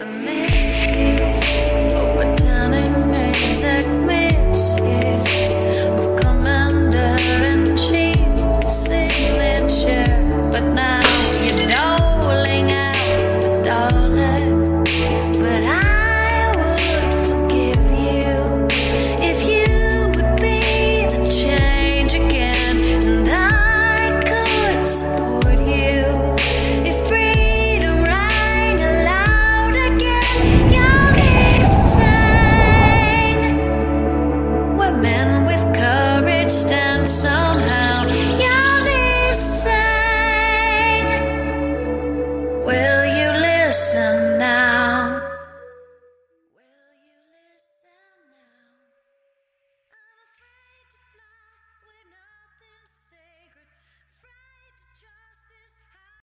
Amazing. with courage stand somehow.